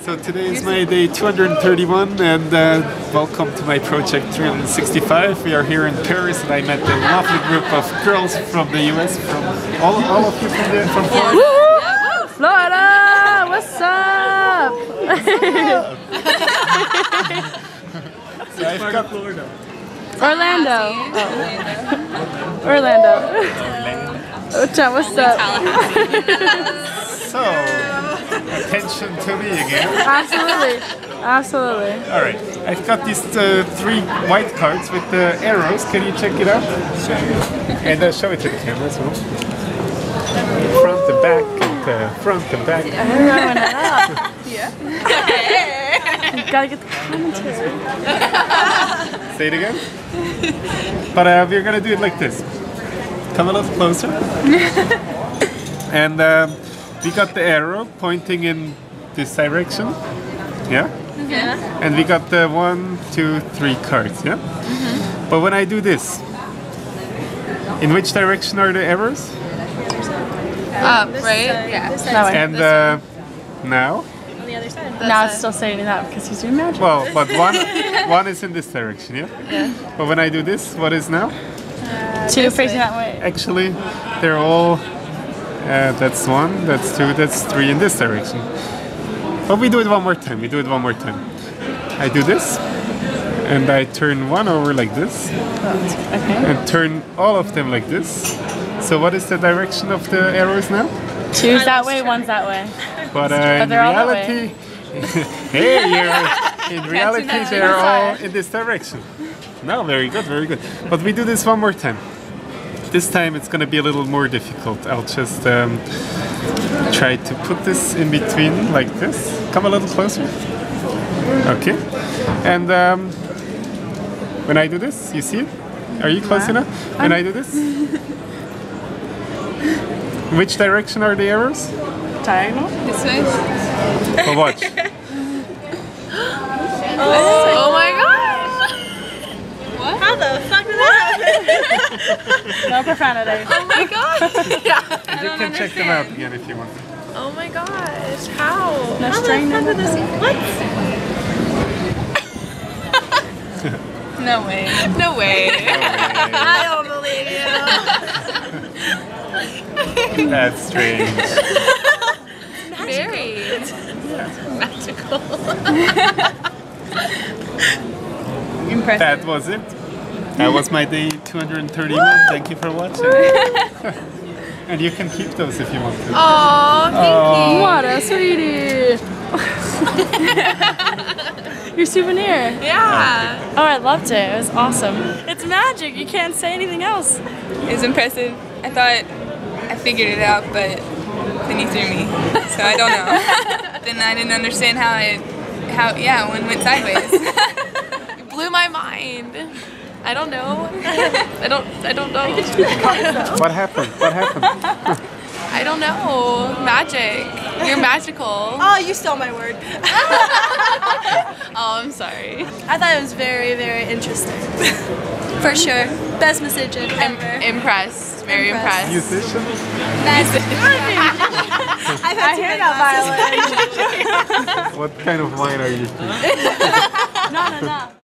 So today is my day 231 and uh, welcome to my project 365. We are here in Paris and I met a lovely group of girls from the US, from all, all of you from, the, from Florida. Woo! Florida! What's up? So I've got Orlando. Oh. Orlando. Ocha, what's up? so attention to me again. Absolutely. Absolutely. All right, I've got these uh, three white cards with the arrows. Can you check it out? And uh, show it to the camera as well. Front and back, and uh, front and back. Gotta get the commentary. Say it again. But uh, we're gonna do it like this. Come a little closer. and um, we got the arrow pointing in this direction. Yeah. Yeah. And we got the one, two, three cards. Yeah. Mhm. But when I do this, in which direction are the arrows? Up, right? Yeah. That. And uh, now, On the other side. That's Now it's still saying that because he's doing magic. well, but one, one is in this direction. Yeah. Yeah. But when I do this, what is now? Two facing that way. Actually, they're all. Uh, that's one, that's two, that's three in this direction. But we do it one more time. We do it one more time. I do this, and I turn one over like this, Okay. and turn all of them like this. So what is the direction of the arrows now? Two's that way, one's that way. But uh, in they're all that way. reality, hey, you're, in reality they're all in this direction. No, very good, very good. But we do this one more time. This time it's going to be a little more difficult. I'll just um, try to put this in between like this. Come a little closer. Okay. And um, when I do this, you see it? Are you close enough? When I do this? Which direction are the arrows? Diagonal? This way? Well, watch. Oh No profanity. Oh my god. Yeah. You can check them out again if you want. Oh my gosh! How? No happen? How no the fuck this? What? No way. No way. I don't believe you. That's strange. Very magical. Impressive. That was it. That was my day 231. Thank you for watching. and you can keep those if you want to. Oh, thank you. What a sweetie! Your souvenir. Yeah. Oh, I loved it. It was awesome. It's magic. You can't say anything else. It was impressive. I thought I figured it out, but then you threw me. So I don't know. then I didn't understand how it, how yeah, one went sideways. It blew my mind. I don't know. I don't. I don't know. What happened? What happened? I don't know. Magic. You're magical. Oh, you stole my word. Oh, I'm sorry. I thought it was very, very interesting. For sure. Best musician I'm ever. impressed. Very Impressed. impressed. Musician? Best. I've had I too hear that glasses. What kind of wine are you drinking? Not enough.